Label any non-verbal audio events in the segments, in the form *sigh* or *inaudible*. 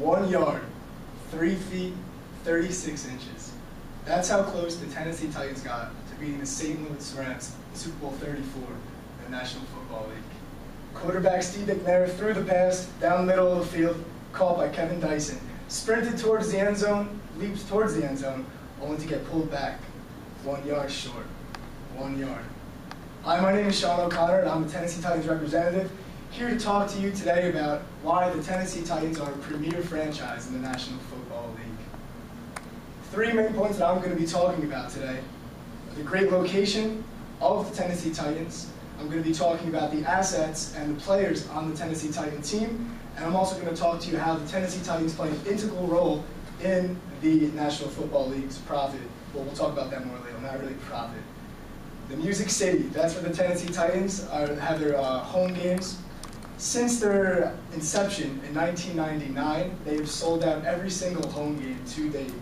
one yard, three feet, 36 inches. That's how close the Tennessee Titans got to beating the St. Louis Rams in Super Bowl 34 in the National Football League. Quarterback Steve McNair threw the pass down the middle of the field, caught by Kevin Dyson. Sprinted towards the end zone, leaps towards the end zone, only to get pulled back one yard short. One yard. Hi, my name is Sean O'Connor, and I'm the Tennessee Titans representative, here to talk to you today about why the Tennessee Titans are a premier franchise in the National Football League. Three main points that I'm going to be talking about today are the great location of the Tennessee Titans, I'm going to be talking about the assets and the players on the Tennessee Titan team, and I'm also going to talk to you how the Tennessee Titans play an integral role in the National Football League's profit. Well, we'll talk about that more later, not really profit. The Music City, that's where the Tennessee Titans are, have their uh, home games. Since their inception in 1999, they have sold out every single home game to date.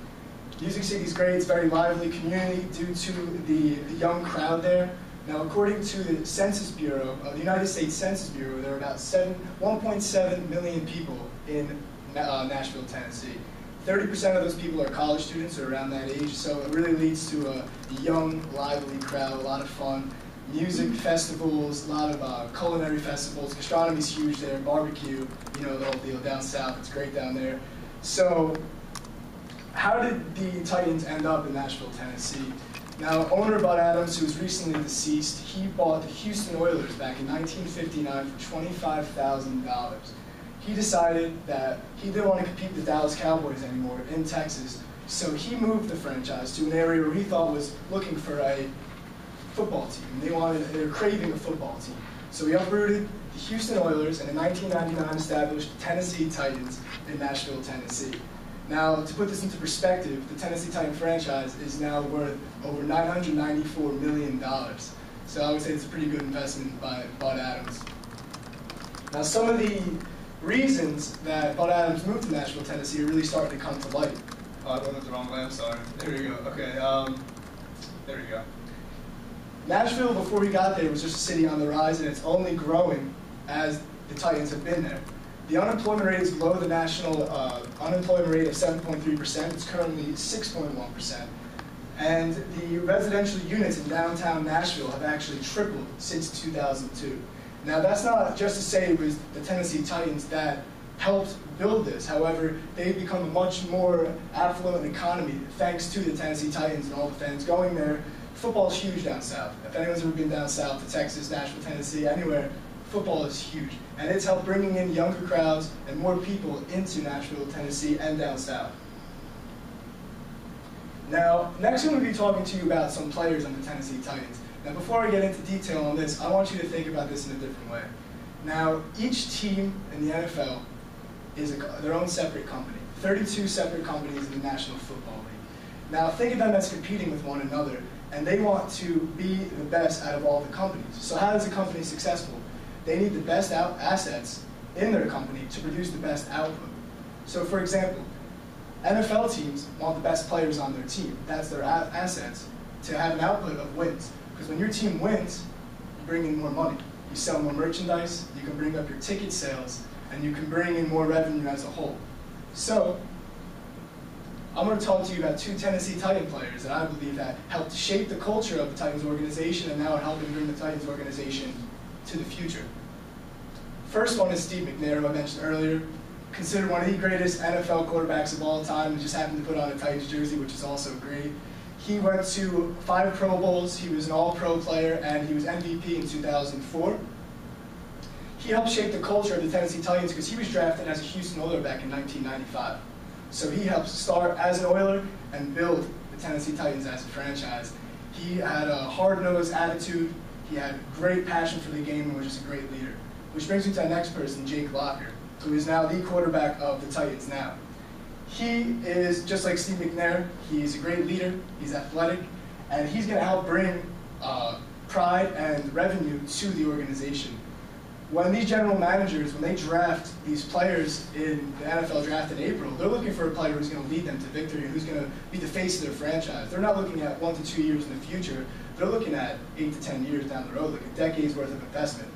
Music City is great, it's a very lively community due to the, the young crowd there. Now, according to the Census Bureau, uh, the United States Census Bureau, there are about 1.7 million people in uh, Nashville, Tennessee. 30% of those people are college students or around that age, so it really leads to a young, lively crowd, a lot of fun. Music festivals, a lot of uh, culinary festivals. Gastronomy's huge there, barbecue, you know, the whole deal down south. It's great down there. So, how did the Titans end up in Nashville, Tennessee? Now, owner Bud Adams, who was recently deceased, he bought the Houston Oilers back in 1959 for $25,000. He decided that he didn't want to compete with the Dallas Cowboys anymore in Texas, so he moved the franchise to an area where he thought was looking for a football team. They wanted, they were craving a football team. So he uprooted the Houston Oilers and in 1999 established the Tennessee Titans in Nashville, Tennessee. Now, to put this into perspective, the Tennessee Titan franchise is now worth over $994 million. So I would say it's a pretty good investment by Bud Adams. Now, some of the reasons that Bud Adams moved to Nashville, Tennessee are really starting to come to light. Oh, I went the wrong way, I'm sorry. There you go. Okay, um, there you go. Nashville, before he got there, was just a city on the rise, and it's only growing as the Titans have been there. The unemployment rate is below the national uh, unemployment rate of 7.3%. It's currently 6.1%. And the residential units in downtown Nashville have actually tripled since 2002. Now, that's not just to say it was the Tennessee Titans that helped build this. However, they've become a much more affluent economy thanks to the Tennessee Titans and all the fans going there. Football's huge down south. If anyone's ever been down south to Texas, Nashville, Tennessee, anywhere, football is huge. And it's helped bringing in younger crowds and more people into Nashville, Tennessee, and down south. Now, next I'm going to be talking to you about some players on the Tennessee Titans. Now, before I get into detail on this, I want you to think about this in a different way. Now, each team in the NFL is a, their own separate company. 32 separate companies in the National Football League. Now, think of them as competing with one another, and they want to be the best out of all the companies. So how is a company successful? They need the best assets in their company to produce the best output. So for example, NFL teams want the best players on their team. That's their assets to have an output of wins. Because when your team wins, you bring in more money. You sell more merchandise, you can bring up your ticket sales, and you can bring in more revenue as a whole. So, I'm going to talk to you about two Tennessee Titan players that I believe that helped shape the culture of the Titans organization and now are helping bring the Titans organization to the future. First one is Steve McNair, who I mentioned earlier. Considered one of the greatest NFL quarterbacks of all time, and just happened to put on a Titans jersey, which is also great. He went to five Pro Bowls, he was an all-pro player, and he was MVP in 2004. He helped shape the culture of the Tennessee Titans because he was drafted as a Houston Oiler back in 1995. So he helped start as an Oiler and build the Tennessee Titans as a franchise. He had a hard-nosed attitude, he had great passion for the game and was just a great leader. Which brings me to our next person, Jake Locker, who is now the quarterback of the Titans now. He is just like Steve McNair. He's a great leader. He's athletic, and he's going to help bring uh, pride and revenue to the organization. When these general managers, when they draft these players in the NFL draft in April, they're looking for a player who's going to lead them to victory, who's going to be the face of their franchise. They're not looking at one to two years in the future. They're looking at eight to ten years down the road, like a decade's worth of investment.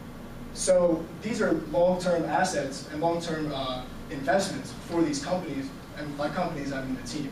So these are long-term assets and long-term uh, investments for these companies, and by companies, I mean the team.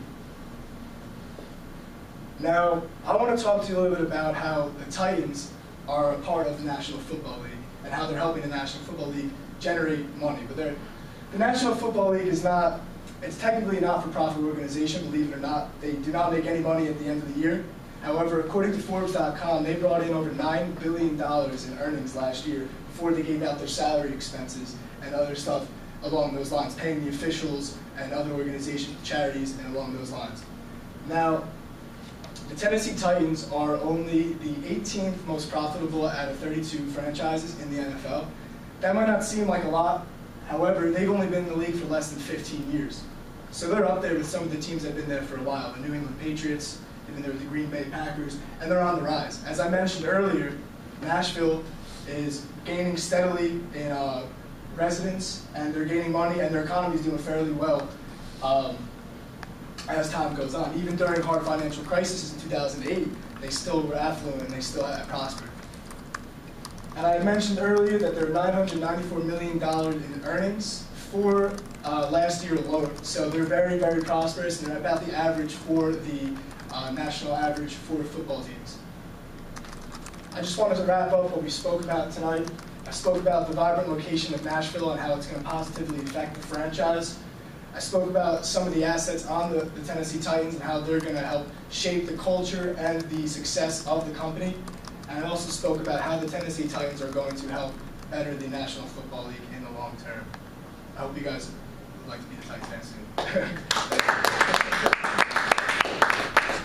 Now, I want to talk to you a little bit about how the Titans are a part of the National Football League and how they're helping the National Football League generate money. But the National Football League is not, it's technically a not-for-profit organization, believe it or not. They do not make any money at the end of the year. However, according to Forbes.com, they brought in over $9 billion in earnings last year before they gave out their salary expenses and other stuff along those lines, paying the officials and other organizations, charities, and along those lines. Now, the Tennessee Titans are only the 18th most profitable out of 32 franchises in the NFL. That might not seem like a lot, however, they've only been in the league for less than 15 years. So they're up there with some of the teams that have been there for a while. The New England Patriots, they've been there with the Green Bay Packers, and they're on the rise. As I mentioned earlier, Nashville is gaining steadily in uh, residents, and they're gaining money, and their economy is doing fairly well. Um, as time goes on. Even during hard financial crisis in 2008, they still were affluent and they still prospered. And I mentioned earlier that they're $994 million in earnings for uh, last year alone. So they're very, very prosperous and they're about the average for the uh, national average for football teams. I just wanted to wrap up what we spoke about tonight. I spoke about the vibrant location of Nashville and how it's going to positively affect the franchise. I spoke about some of the assets on the, the Tennessee Titans and how they're going to help shape the culture and the success of the company. And I also spoke about how the Tennessee Titans are going to help better the National Football League in the long term. I hope you guys would like to be the Titans soon. *laughs*